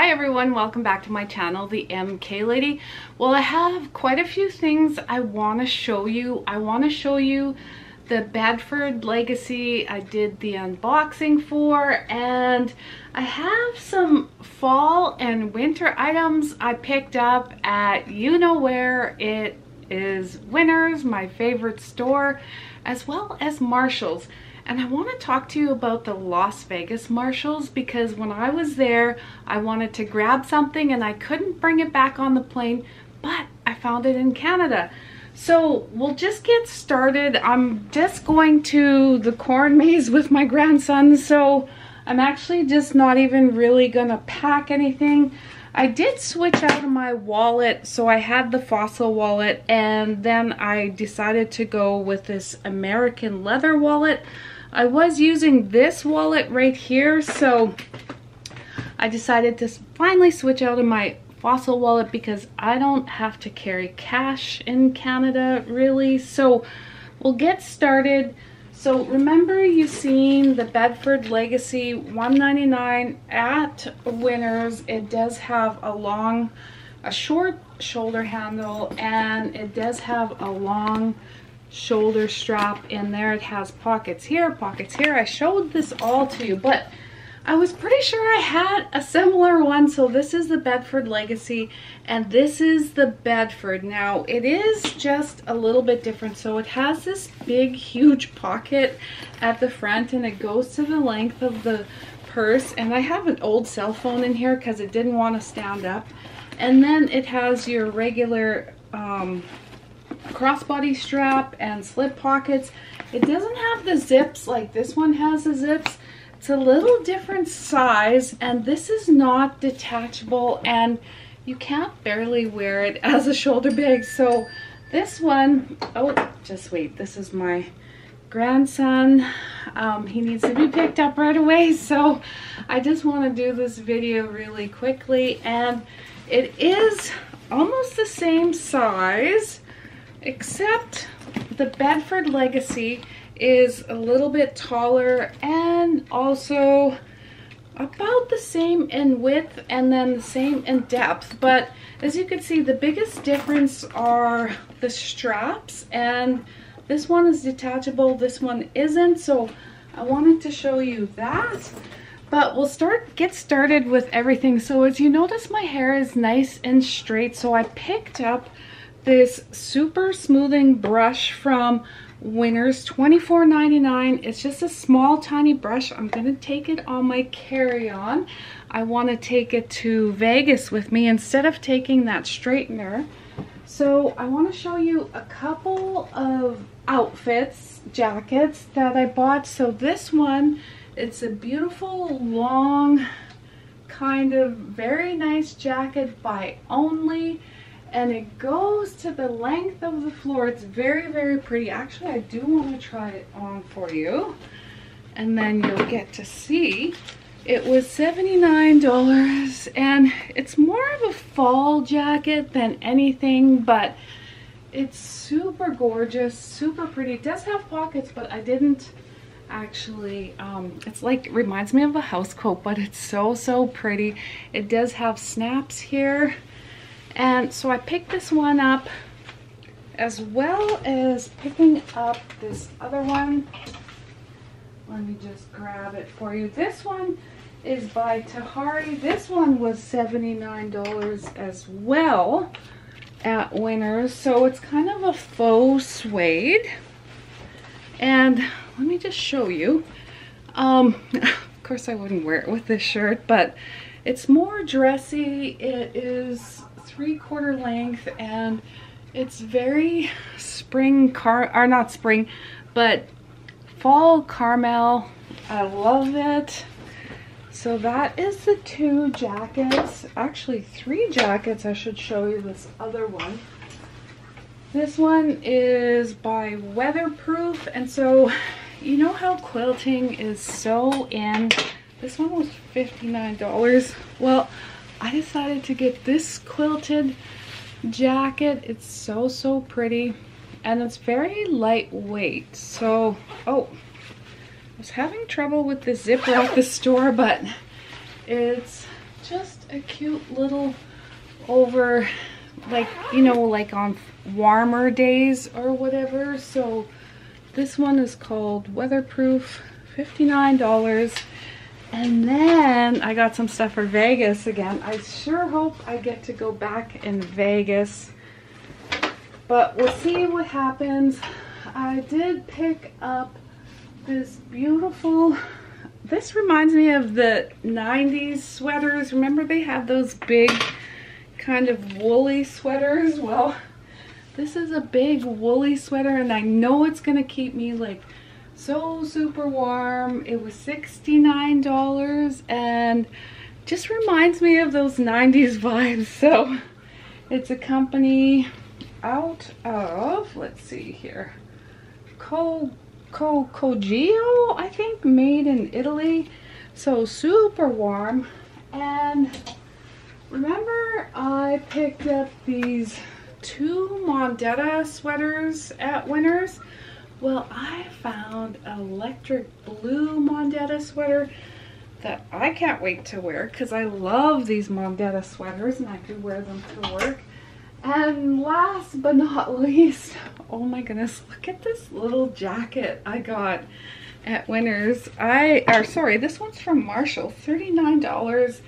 Hi everyone, welcome back to my channel, The MK Lady. Well, I have quite a few things I want to show you. I want to show you the Bedford Legacy I did the unboxing for and I have some fall and winter items I picked up at you know where it is Winners, my favorite store, as well as Marshall's. And I want to talk to you about the Las Vegas Marshalls because when I was there, I wanted to grab something and I couldn't bring it back on the plane, but I found it in Canada. So we'll just get started. I'm just going to the corn maze with my grandson, so I'm actually just not even really gonna pack anything. I did switch out of my wallet, so I had the fossil wallet, and then I decided to go with this American leather wallet. I was using this wallet right here, so I decided to finally switch out of my fossil wallet because I don't have to carry cash in Canada, really. So we'll get started. So remember you seen the Bedford Legacy 199 at Winners. It does have a long, a short shoulder handle and it does have a long shoulder strap in there. It has pockets here, pockets here. I showed this all to you, but I was pretty sure I had a similar one. So this is the Bedford Legacy and this is the Bedford. Now it is just a little bit different. So it has this big, huge pocket at the front and it goes to the length of the purse. And I have an old cell phone in here because it didn't want to stand up. And then it has your regular um, crossbody strap and slip pockets. It doesn't have the zips like this one has the zips. It's a little different size and this is not detachable and you can't barely wear it as a shoulder bag. So this one, oh, just wait, this is my grandson. Um, he needs to be picked up right away. So I just want to do this video really quickly and it is almost the same size except the Bedford Legacy is a little bit taller and also about the same in width and then the same in depth. But as you can see the biggest difference are the straps and this one is detachable this one isn't. So I wanted to show you that. But we'll start get started with everything. So as you notice my hair is nice and straight. So I picked up this super smoothing brush from Winners, $24.99. It's just a small tiny brush. I'm going to take it on my carry-on. I want to take it to Vegas with me instead of taking that straightener. So I want to show you a couple of outfits, jackets that I bought. So this one, it's a beautiful long kind of very nice jacket by Only and it goes to the length of the floor. It's very, very pretty. Actually, I do want to try it on for you. And then you'll get to see. It was $79 and it's more of a fall jacket than anything, but it's super gorgeous, super pretty. It does have pockets, but I didn't actually, um, it's like, reminds me of a house coat, but it's so, so pretty. It does have snaps here and so I picked this one up as well as picking up this other one. Let me just grab it for you. This one is by Tahari. This one was $79 as well at Winners. So it's kind of a faux suede. And let me just show you. Um, of course I wouldn't wear it with this shirt, but it's more dressy. It is three quarter length and it's very spring car or not spring but fall caramel. I love it. So that is the two jackets. Actually three jackets i should show you this other one. This one is by weatherproof and so you know how quilting is so in? This one was 59 dollars. Well I decided to get this quilted jacket. It's so, so pretty. And it's very lightweight. So, oh, I was having trouble with the zipper at the store, but it's just a cute little over like you know like on warmer days or whatever so this one is called weatherproof $59 and then I got some stuff for Vegas again. I sure hope I get to go back in Vegas. But we'll see what happens. I did pick up this beautiful this reminds me of the 90s sweaters. Remember they had those big kind of woolly sweaters. Well, this is a big woolly sweater and I know it's gonna keep me like so super warm. It was $69 and just reminds me of those 90s vibes. So it's a company out of, let's see here, Co, Co, Cogio, I think, made in Italy. So super warm and Remember I picked up these two Mondetta sweaters at Winners? Well, I found electric blue Mondetta sweater that I can't wait to wear because I love these Mondetta sweaters and I could wear them to work. And last but not least, oh my goodness, look at this little jacket I got at Winners. I, or sorry, this one's from Marshall, $39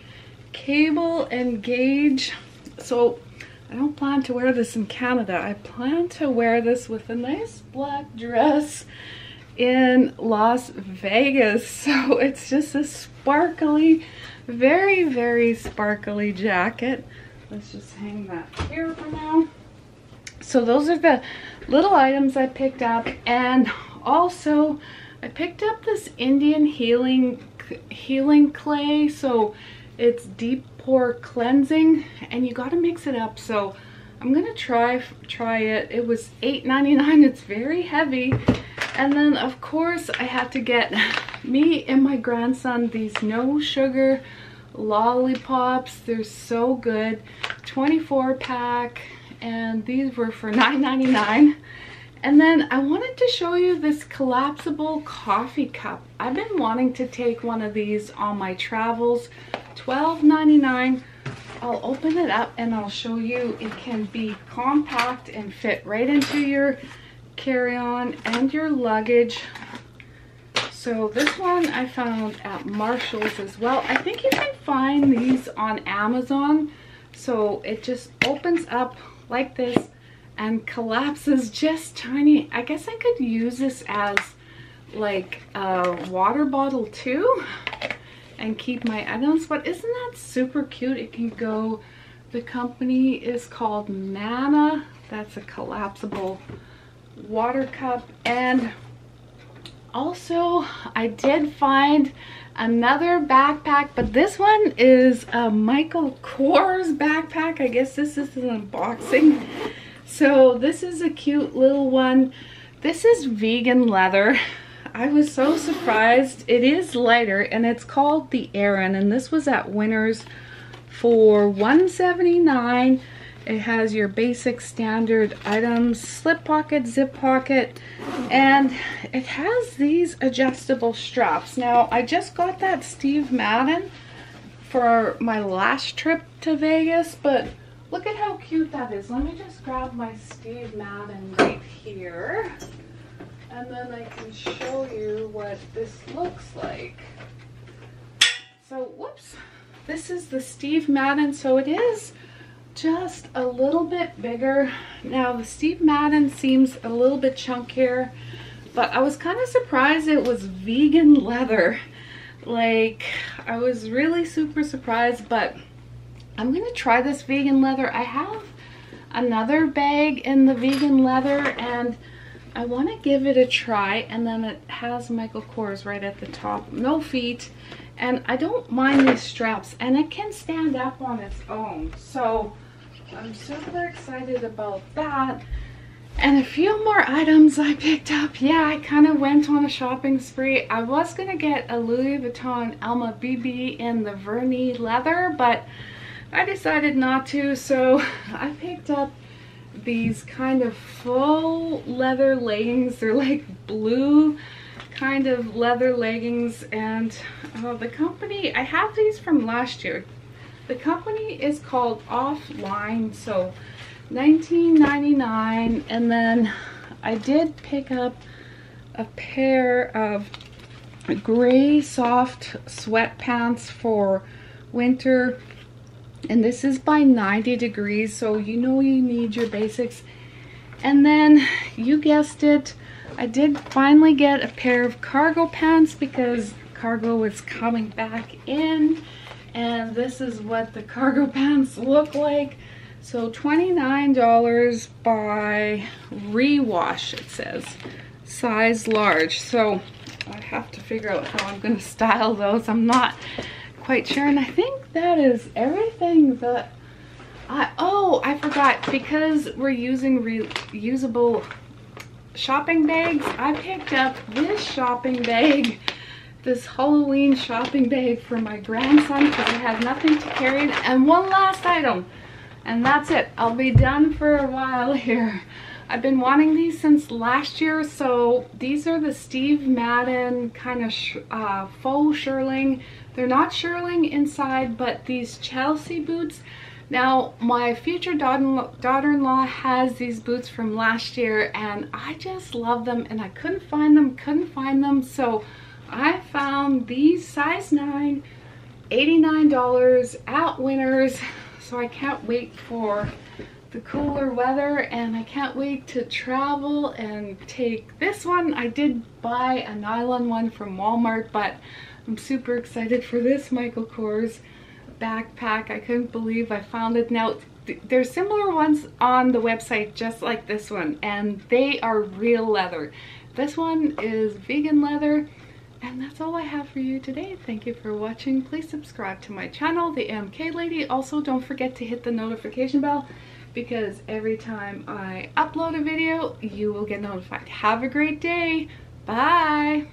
cable and gauge. So I don't plan to wear this in Canada. I plan to wear this with a nice black dress in Las Vegas. So it's just a sparkly, very, very sparkly jacket. Let's just hang that here for now. So those are the little items I picked up. And also I picked up this Indian healing healing clay. So it's deep pore cleansing and you got to mix it up. So I'm to try try it. It was $8.99. It's very heavy. And then of course I had to get me and my grandson these no sugar lollipops. They're so good. 24 pack and these were for $9.99. And then I wanted to show you this collapsible coffee cup. I've been wanting to take one of these on my travels $12.99. I'll open it up and I'll show you it can be compact and fit right into your carry-on and your luggage. So this one I found at Marshall's as well. I think you can find these on Amazon. So it just opens up like this and collapses just tiny. I guess I could use this as like a water bottle too and keep my items but isn't that super cute? It can go the company is called Mana. That's a collapsible water cup. And also I did find another backpack but this one is a Michael Kors backpack. I guess this is an unboxing. So this is a cute little one. This is vegan leather I was so surprised. It is lighter and it's called the Aran and this was at Winners for 179 It has your basic standard items, slip pocket, zip pocket, and it has these adjustable straps. Now, I just got that Steve Madden for my last trip to Vegas, but look at how cute that is. Let me just grab my Steve Madden right here and then I can show you what this looks like. So, whoops, this is the Steve Madden, so it is just a little bit bigger. Now, the Steve Madden seems a little bit chunkier, but I was kind of surprised it was vegan leather. Like, I was really super surprised, but I'm going to try this vegan leather. I have another bag in the vegan leather, and I want to give it a try and then it has Michael Kors right at the top. No feet. And I don't mind these straps and it can stand up on its own. So I'm super excited about that. And a few more items I picked up. Yeah, I kind of went on a shopping spree. I was to get a Louis Vuitton Alma BB in the vernis leather, but I decided not to. So I picked up these kind of full leather leggings. They're like blue kind of leather leggings and uh, the company, I have these from last year. The company is called Offline, so 19.99, and then I did pick up a pair of gray soft sweatpants for winter and this is by 90 degrees so you know you need your basics. And then you guessed it I did finally get a pair of cargo pants because cargo was coming back in. And this is what the cargo pants look like. So $29 by rewash it says. Size large. So I have to figure out how I'm going to style those. I'm not quite sure and I think that is everything that I oh I forgot because we're using reusable shopping bags I picked up this shopping bag this Halloween shopping bag for my grandson because I had nothing to carry and one last item and that's it. I'll be done for a while here. I've been wanting these since last year so these are the Steve Madden kind of uh, faux shearling they're not shearling inside, but these Chelsea boots. Now, my future daughter-in-law has these boots from last year, and I just love them, and I couldn't find them, couldn't find them, so I found these size 9, $89 at Winners, so I can't wait for the cooler weather and I can't wait to travel and take this one. I did buy a nylon one from Walmart, but I'm super excited for this Michael Kors backpack. I couldn't believe I found it. Now, th there's similar ones on the website just like this one, and they are real leather. This one is vegan leather, and that's all I have for you today. Thank you for watching. Please subscribe to my channel, The MK Lady. Also, don't forget to hit the notification bell because every time I upload a video, you will get notified. Have a great day. Bye.